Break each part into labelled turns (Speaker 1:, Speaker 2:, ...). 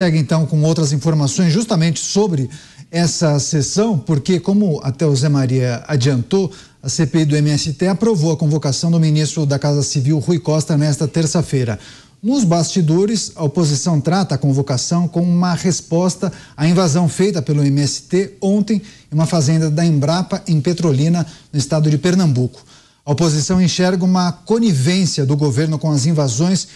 Speaker 1: segue então com outras informações justamente sobre essa sessão, porque, como até o Zé Maria adiantou, a CPI do MST aprovou a convocação do ministro da Casa Civil, Rui Costa, nesta terça-feira. Nos bastidores, a oposição trata a convocação como uma resposta à invasão feita pelo MST ontem em uma fazenda da Embrapa, em Petrolina, no estado de Pernambuco. A oposição enxerga uma conivência do governo com as invasões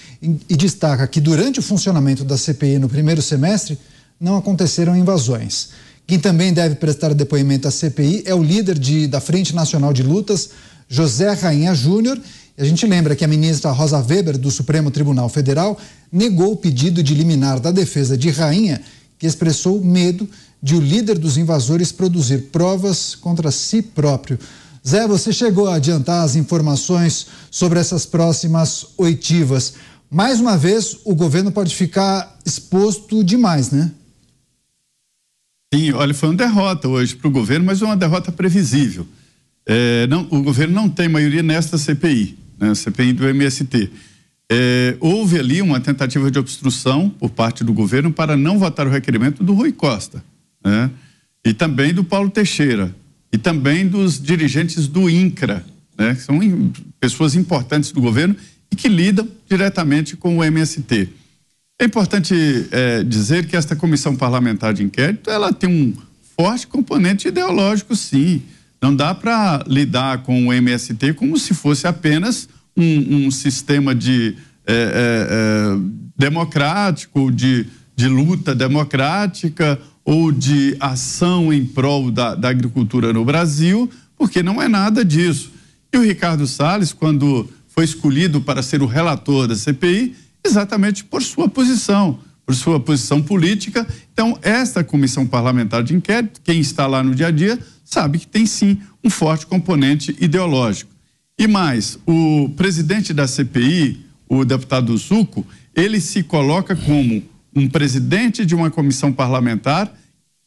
Speaker 1: e destaca que durante o funcionamento da CPI no primeiro semestre não aconteceram invasões. Quem também deve prestar depoimento à CPI é o líder de, da Frente Nacional de Lutas, José Rainha Júnior. A gente lembra que a ministra Rosa Weber, do Supremo Tribunal Federal, negou o pedido de liminar da defesa de Rainha, que expressou medo de o líder dos invasores produzir provas contra si próprio. Zé, você chegou a adiantar as informações sobre essas próximas oitivas. Mais uma vez, o governo pode ficar exposto demais, né?
Speaker 2: Sim, olha, foi uma derrota hoje para o governo, mas uma derrota previsível. É, não, o governo não tem maioria nesta CPI, né, CPI do MST. É, houve ali uma tentativa de obstrução por parte do governo para não votar o requerimento do Rui Costa, né, e também do Paulo Teixeira, e também dos dirigentes do INCRA, né, que são pessoas importantes do governo e que lidam diretamente com o MST. É importante é, dizer que esta comissão parlamentar de inquérito ela tem um forte componente ideológico, sim. Não dá para lidar com o MST como se fosse apenas um, um sistema de é, é, é, democrático, de, de luta democrática ou de ação em prol da, da agricultura no Brasil, porque não é nada disso. E o Ricardo Salles, quando foi escolhido para ser o relator da CPI, exatamente por sua posição, por sua posição política. Então, esta comissão parlamentar de inquérito, quem está lá no dia a dia, sabe que tem sim um forte componente ideológico. E mais, o presidente da CPI, o deputado Zuco, ele se coloca como um presidente de uma comissão parlamentar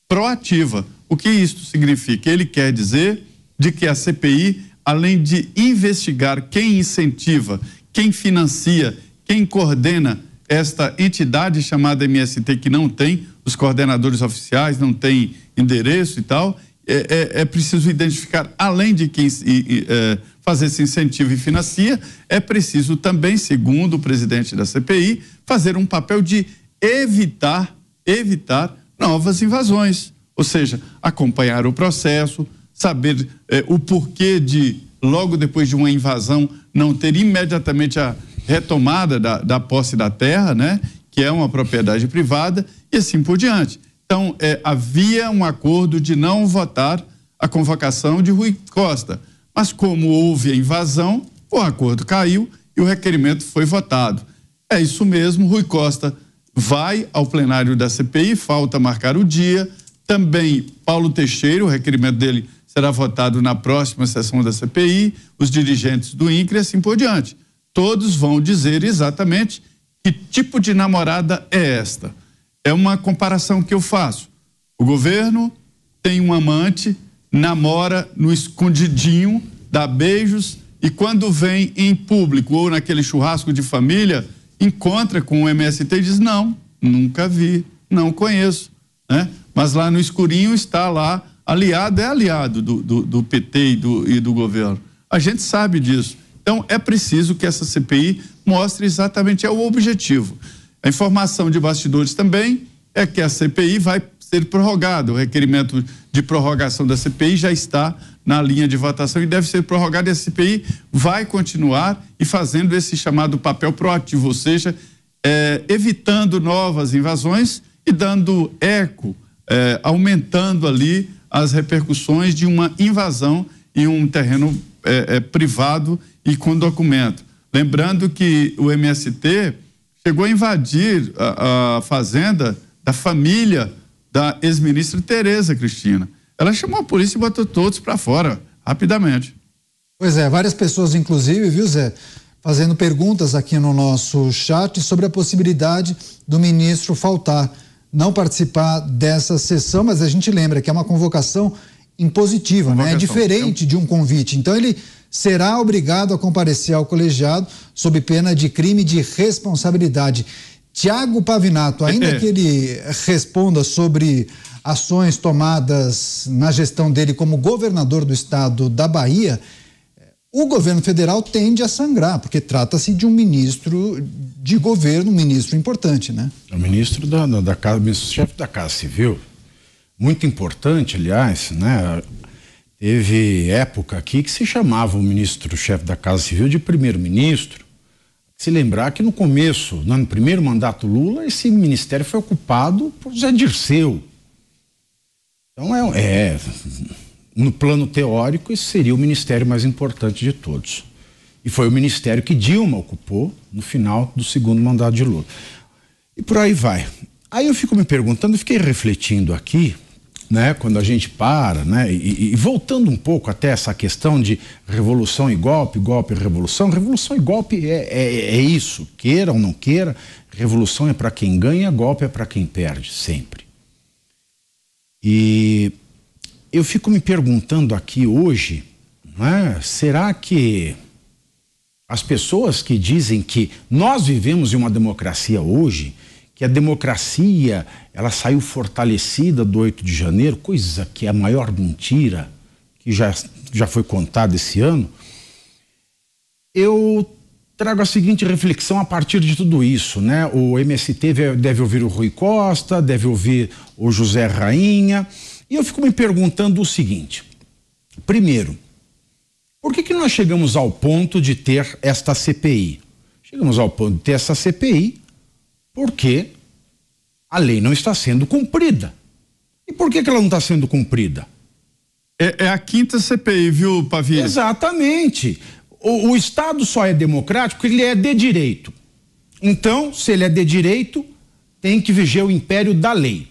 Speaker 2: proativa. O que isso significa? Ele quer dizer de que a CPI, além de investigar quem incentiva, quem financia quem coordena esta entidade chamada MST, que não tem os coordenadores oficiais, não tem endereço e tal, é, é, é preciso identificar, além de quem é, fazer esse incentivo e financia, é preciso também, segundo o presidente da CPI, fazer um papel de evitar, evitar novas invasões. Ou seja, acompanhar o processo, saber é, o porquê de, logo depois de uma invasão, não ter imediatamente a retomada da, da posse da terra, né? Que é uma propriedade privada e assim por diante. Então, é, havia um acordo de não votar a convocação de Rui Costa. Mas como houve a invasão, o acordo caiu e o requerimento foi votado. É isso mesmo, Rui Costa vai ao plenário da CPI, falta marcar o dia. Também Paulo Teixeira, o requerimento dele será votado na próxima sessão da CPI, os dirigentes do INCRE e assim por diante todos vão dizer exatamente que tipo de namorada é esta. É uma comparação que eu faço. O governo tem um amante, namora no escondidinho, dá beijos e quando vem em público ou naquele churrasco de família, encontra com o MST e diz: Não, nunca vi, não conheço. Né? Mas lá no escurinho está lá, aliado, é aliado do, do, do PT e do, e do governo. A gente sabe disso. Então, é preciso que essa CPI mostre exatamente é o objetivo. A informação de bastidores também é que a CPI vai ser prorrogada. O requerimento de prorrogação da CPI já está na linha de votação e deve ser prorrogada. E a CPI vai continuar e fazendo esse chamado papel proativo, ou seja, é, evitando novas invasões e dando eco, é, aumentando ali as repercussões de uma invasão em um terreno é, é privado e com documento. Lembrando que o MST chegou a invadir a, a fazenda da família da ex-ministra Tereza Cristina. Ela chamou a polícia e botou todos para fora, rapidamente.
Speaker 1: Pois é, várias pessoas, inclusive, viu, Zé, fazendo perguntas aqui no nosso chat sobre a possibilidade do ministro faltar, não participar dessa sessão, mas a gente lembra que é uma convocação impositiva, convocação. né? É diferente de um convite. Então ele será obrigado a comparecer ao colegiado sob pena de crime de responsabilidade. Tiago Pavinato, ainda é. que ele responda sobre ações tomadas na gestão dele como governador do estado da Bahia, o governo federal tende a sangrar, porque trata-se de um ministro de governo, um ministro importante, né?
Speaker 3: O ministro da, da, da Casa, ministro-chefe da Casa Civil, muito importante, aliás, né? Teve época aqui que se chamava o ministro-chefe da Casa Civil de primeiro-ministro. Se lembrar que no começo, no primeiro mandato Lula, esse ministério foi ocupado por Zé Dirceu. Então é, é no plano teórico, esse seria o ministério mais importante de todos. E foi o ministério que Dilma ocupou no final do segundo mandato de Lula. E por aí vai. Aí eu fico me perguntando, fiquei refletindo aqui, né, quando a gente para, né, e, e, voltando um pouco até essa questão de revolução e golpe, golpe e revolução. Revolução e golpe é, é, é isso, queira ou não queira, revolução é para quem ganha, golpe é para quem perde, sempre. E eu fico me perguntando aqui hoje, né, será que as pessoas que dizem que nós vivemos em uma democracia hoje, que a democracia ela saiu fortalecida do 8 de janeiro, coisa que é a maior mentira que já, já foi contada esse ano, eu trago a seguinte reflexão a partir de tudo isso, né? O MST deve ouvir o Rui Costa, deve ouvir o José Rainha, e eu fico me perguntando o seguinte: primeiro, por que, que nós chegamos ao ponto de ter esta CPI? Chegamos ao ponto de ter essa CPI porque a lei não está sendo cumprida. E por que, que ela não está sendo cumprida?
Speaker 2: É, é, a quinta CPI, viu, Pavia?
Speaker 3: Exatamente. O, o Estado só é democrático ele é de direito. Então, se ele é de direito, tem que vigiar o império da lei.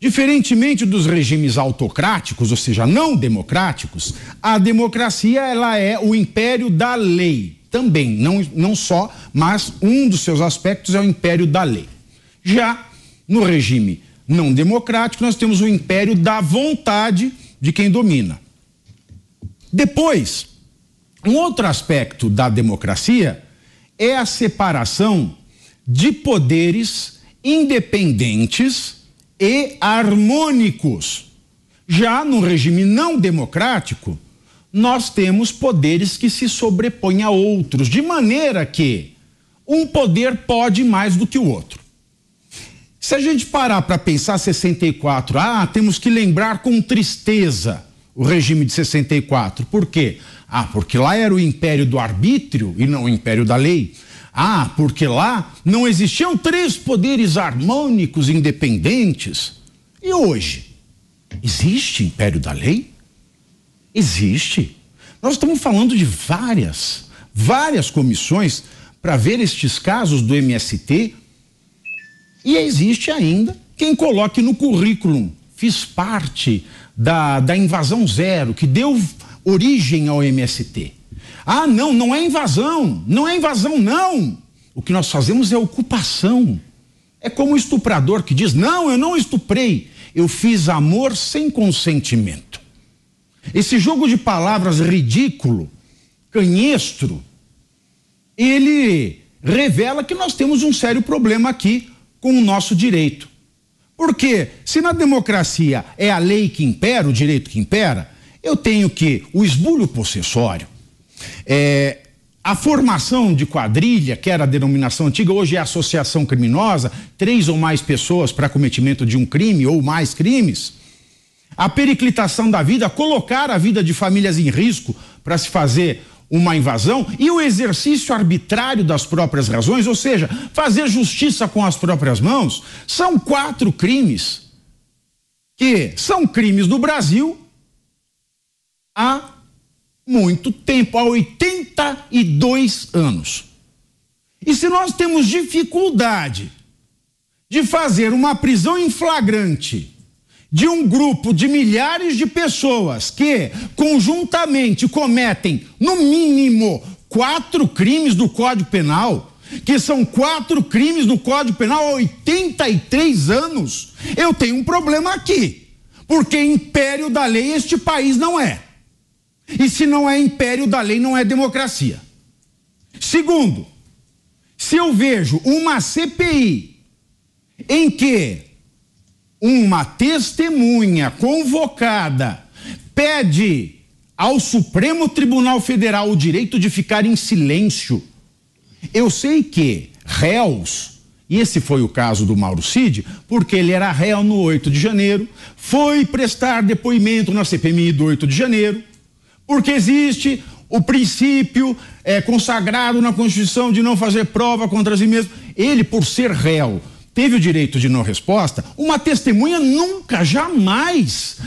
Speaker 3: Diferentemente dos regimes autocráticos, ou seja, não democráticos, a democracia ela é o império da lei também, não, não só, mas um dos seus aspectos é o império da lei. Já no regime não democrático, nós temos o império da vontade de quem domina. Depois, um outro aspecto da democracia é a separação de poderes independentes e harmônicos. Já no regime não democrático, nós temos poderes que se sobrepõem a outros, de maneira que um poder pode mais do que o outro. Se a gente parar para pensar 64, ah, temos que lembrar com tristeza o regime de 64. Por quê? Ah, porque lá era o império do arbítrio e não o império da lei. Ah, porque lá não existiam três poderes harmônicos independentes. E hoje? Existe império da lei? Existe. Nós estamos falando de várias, várias comissões para ver estes casos do MST. E existe ainda quem coloque no currículo. Fiz parte da, da invasão zero, que deu origem ao MST. Ah, não, não é invasão, não é invasão, não. O que nós fazemos é ocupação. É como o estuprador que diz: não, eu não estuprei, eu fiz amor sem consentimento. Esse jogo de palavras ridículo, canhestro, ele revela que nós temos um sério problema aqui com o nosso direito. Porque se na democracia é a lei que impera, o direito que impera, eu tenho que o esbulho possessório, é, a formação de quadrilha, que era a denominação antiga, hoje é associação criminosa, três ou mais pessoas para cometimento de um crime ou mais crimes. A periclitação da vida, colocar a vida de famílias em risco para se fazer uma invasão e o exercício arbitrário das próprias razões, ou seja, fazer justiça com as próprias mãos, são quatro crimes que são crimes no Brasil há muito tempo, há 82 anos. E se nós temos dificuldade de fazer uma prisão em flagrante de um grupo de milhares de pessoas que conjuntamente cometem, no mínimo, quatro crimes do Código Penal, que são quatro crimes do Código Penal há 83 anos, eu tenho um problema aqui. Porque império da lei este país não é. E se não é império da lei, não é democracia. Segundo, Se eu vejo uma CPI em que uma testemunha convocada pede ao Supremo Tribunal Federal o direito de ficar em silêncio, eu sei que réus, e esse foi o caso do Mauro Cid, porque ele era réu no 8 de janeiro, foi prestar depoimento na CPMI do 8 de janeiro, porque existe o princípio é, consagrado na Constituição de não fazer prova contra si mesmo. Ele, por ser réu, teve o direito de não resposta. Uma testemunha nunca, jamais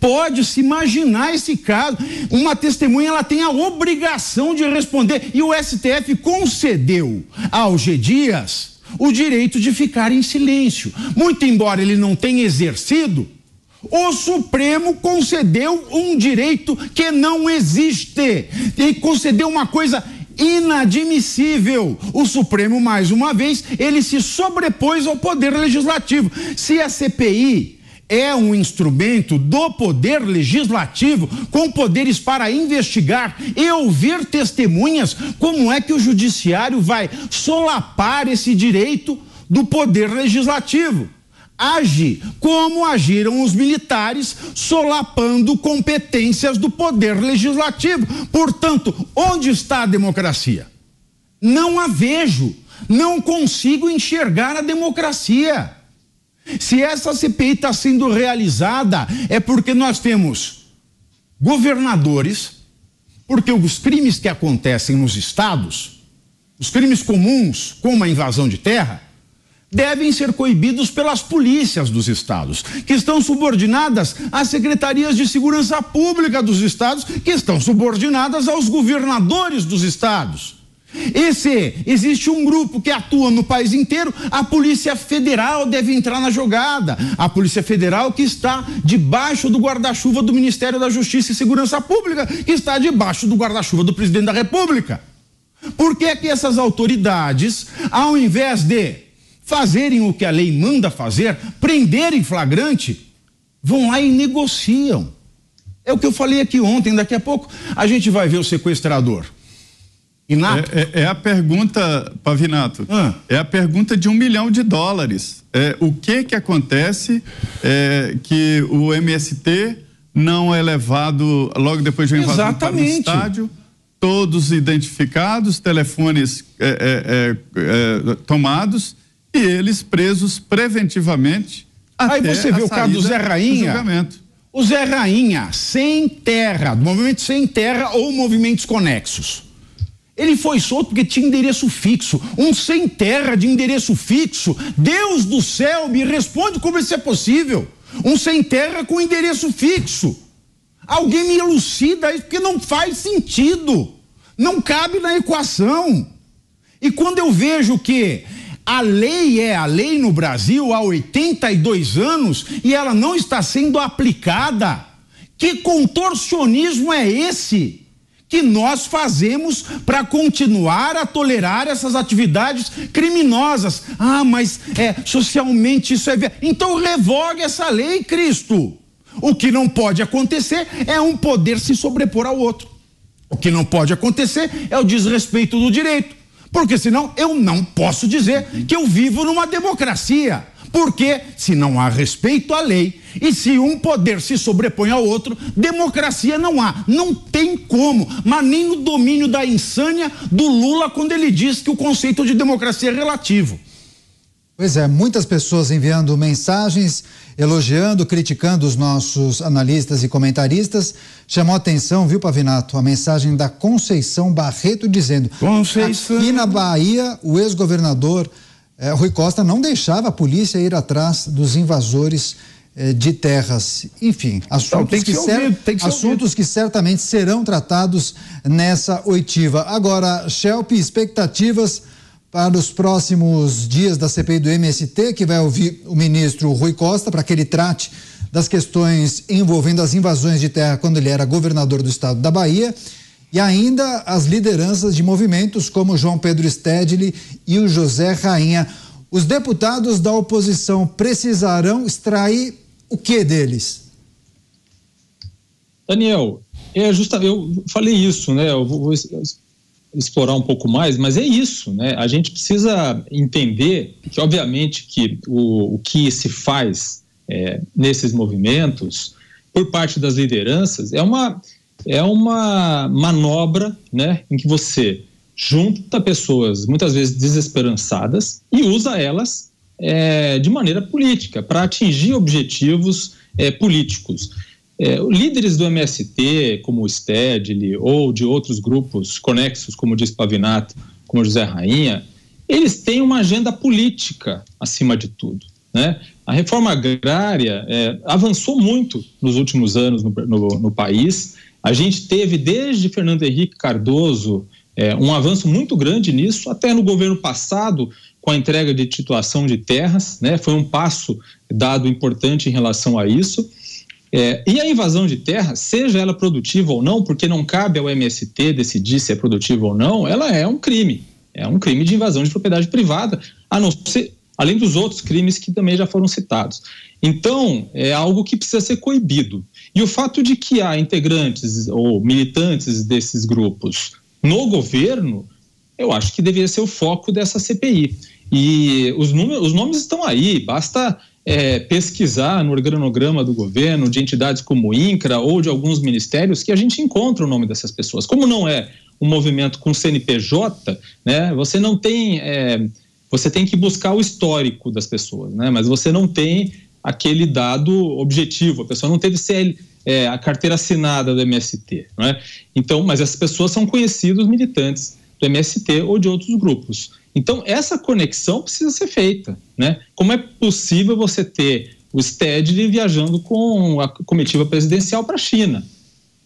Speaker 3: pode se imaginar esse caso. Uma testemunha ela tem a obrigação de responder e o STF concedeu ao G Dias o direito de ficar em silêncio. Muito embora ele não tenha exercido, o Supremo concedeu um direito que não existe e concedeu uma coisa inadmissível. O Supremo, mais uma vez, ele se sobrepôs ao poder legislativo. Se a CPI é um instrumento do poder legislativo com poderes para investigar e ouvir testemunhas, como é que o judiciário vai solapar esse direito do poder legislativo? Age como agiram os militares, solapando competências do poder legislativo. Portanto, onde está a democracia? Não a vejo, não consigo enxergar a democracia. Se essa CPI está sendo realizada, é porque nós temos governadores, porque os crimes que acontecem nos estados, os crimes comuns, como a invasão de terra, devem ser coibidos pelas polícias dos estados, que estão subordinadas às secretarias de segurança pública dos estados, que estão subordinadas aos governadores dos estados. E se existe um grupo que atua no país inteiro, a Polícia Federal deve entrar na jogada. A Polícia Federal que está debaixo do guarda-chuva do Ministério da Justiça e Segurança Pública, que está debaixo do guarda-chuva do presidente da República. Por que, que essas autoridades, ao invés de fazerem o que a lei manda fazer, prenderem flagrante, vão lá e negociam. É o que eu falei aqui ontem, daqui a pouco a gente vai ver o sequestrador.
Speaker 2: Inato. É, é, é a pergunta, Pavinato, ah. é a pergunta de um milhão de dólares. É, o que que acontece é, que o MST não é levado logo depois de uma invasão para o estádio? Todos identificados, telefones é, é, é, tomados e eles presos preventivamente.
Speaker 3: Aí você vê o caso do Zé Rainha. O Zé Rainha, sem terra, do movimento sem terra ou movimentos conexos. Ele foi solto porque tinha endereço fixo. Um sem terra de endereço fixo. Deus do céu, me responde como isso é possível. Um sem terra com endereço fixo. Alguém me elucida isso porque não faz sentido. Não cabe na equação. E quando eu vejo que a lei é a lei no Brasil há 82 anos e ela não está sendo aplicada. Que contorcionismo é esse que nós fazemos para continuar a tolerar essas atividades criminosas? Ah, mas é socialmente isso é. Então revogue essa lei, Cristo. O que não pode acontecer é um poder se sobrepor ao outro. O que não pode acontecer é o desrespeito do direito. Porque senão eu não posso dizer que eu vivo numa democracia. Porque se não há respeito à lei e se um poder se sobrepõe ao outro, democracia não há. Não tem como, mas nem no domínio da insânia do Lula quando ele diz que o conceito de democracia é relativo.
Speaker 1: Pois é, muitas pessoas enviando mensagens, elogiando, criticando os nossos analistas e comentaristas. Chamou atenção, viu, Pavinato, a mensagem da Conceição Barreto dizendo: Conceição. Aqui na Bahia, o ex-governador eh, Rui Costa não deixava a polícia ir atrás dos invasores eh, de terras. Enfim, assuntos, que, que, ser, que assuntos que certamente serão tratados nessa oitiva. Agora, Shelp, expectativas para os próximos dias da CPI do MST, que vai ouvir o ministro Rui Costa para que ele trate das questões envolvendo as invasões de terra quando ele era governador do estado da Bahia, e ainda as lideranças de movimentos como João Pedro Stedley e o José Rainha. Os deputados da oposição precisarão extrair o que deles?
Speaker 4: Daniel, é justa, eu falei isso, né? Eu vou, explorar um pouco mais, mas é isso, né? A gente precisa entender que, obviamente, que o, o que se faz é, nesses movimentos por parte das lideranças é uma é uma manobra, né, em que você junta pessoas muitas vezes desesperançadas e usa elas é, de maneira política para atingir objetivos é, políticos. É, líderes do MST, como o Stedley, ou de outros grupos conexos, como diz Pavinato, como José Rainha, eles têm uma agenda política acima de tudo. Né? A reforma agrária é, avançou muito nos últimos anos no, no, no, país. A gente teve, desde Fernando Henrique Cardoso, é, um avanço muito grande nisso, até no governo passado, com a entrega de titulação de terras, né? foi um passo dado importante em relação a isso. É, e a invasão de terra, seja ela produtiva ou não, porque não cabe ao MST decidir se é produtiva ou não, ela é um crime. É um crime de invasão de propriedade privada, a não ser, além dos outros crimes que também já foram citados. Então, é algo que precisa ser coibido. E o fato de que há integrantes ou militantes desses grupos no governo, eu acho que deveria ser o foco dessa CPI. E os, números, os nomes estão aí, basta é, pesquisar no organograma do governo, de entidades como o INCRA ou de alguns ministérios, que a gente encontra o nome dessas pessoas. Como não é um movimento com CNPJ, né, você não tem. É, você tem que buscar o histórico das pessoas, né, mas você não tem aquele dado objetivo, a pessoa não teve CL, é, a carteira assinada do MST. Não é? Então, mas essas pessoas são conhecidos militantes do MST ou de outros grupos. Então, essa conexão precisa ser feita. Né? Como é possível você ter o Stedley viajando com a comitiva presidencial para a China?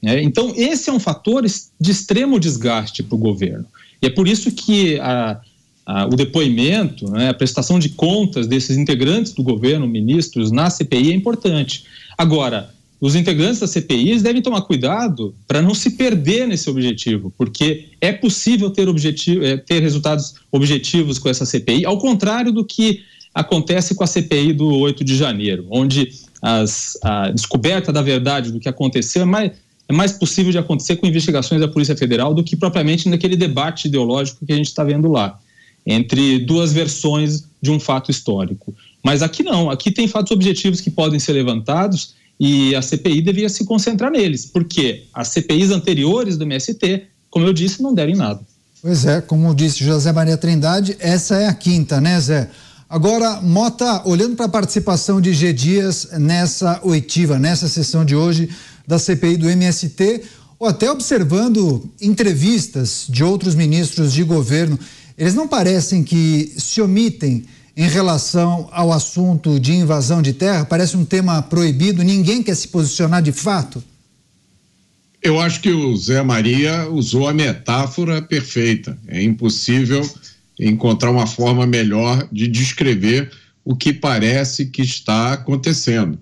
Speaker 4: Né? Então, esse é um fator de extremo desgaste para o governo. E é por isso que a, a, o depoimento, né, a prestação de contas desses integrantes do governo, ministros, na CPI é importante. Agora, os integrantes da CPI devem tomar cuidado para não se perder nesse objetivo, porque é possível ter, objetivo, é, ter resultados objetivos com essa CPI, ao contrário do que acontece com a CPI do 8 de janeiro, onde as, a descoberta da verdade do que aconteceu é mais, é mais possível de acontecer com investigações da Polícia Federal do que propriamente naquele debate ideológico que a gente está vendo lá, entre duas versões de um fato histórico. Mas aqui não, aqui tem fatos objetivos que podem ser levantados e a CPI devia se concentrar neles, porque as CPIs anteriores do MST, como eu disse, não deram em nada.
Speaker 1: Pois é, como disse José Maria Trindade, essa é a quinta, né, Zé? Agora, Mota, olhando para a participação de G. Dias nessa oitiva, nessa sessão de hoje da CPI do MST, ou até observando entrevistas de outros ministros de governo, eles não parecem que se omitem em relação ao assunto de invasão de terra? Parece um tema proibido, ninguém quer se posicionar de fato?
Speaker 5: Eu acho que o Zé Maria usou a metáfora perfeita. É impossível encontrar uma forma melhor de descrever o que parece que está acontecendo.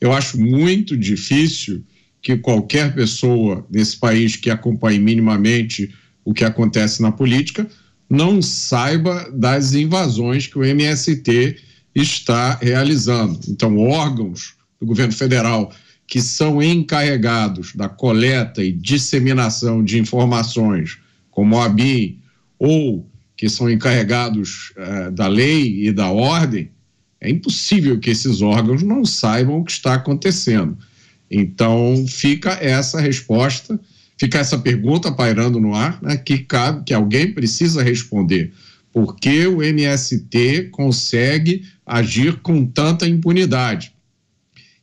Speaker 5: Eu acho muito difícil que qualquer pessoa nesse país que acompanhe minimamente o que acontece na política não saiba das invasões que o MST está realizando. Então, órgãos do governo federal que são encarregados da coleta e disseminação de informações, como a ABIN, ou que são encarregados uh, da lei e da ordem, é impossível que esses órgãos não saibam o que está acontecendo. Então, fica essa resposta fica essa pergunta pairando no ar, né, que cabe, que alguém precisa responder. Por que o MST consegue agir com tanta impunidade?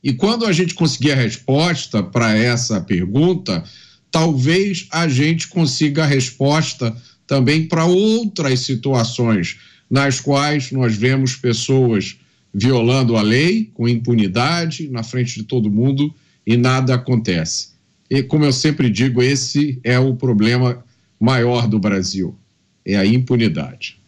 Speaker 5: E quando a gente conseguir a resposta para essa pergunta, talvez a gente consiga a resposta também para outras situações nas quais nós vemos pessoas violando a lei com impunidade na frente de todo mundo e nada acontece. E, como eu sempre digo, esse é o problema maior do Brasil: é a impunidade.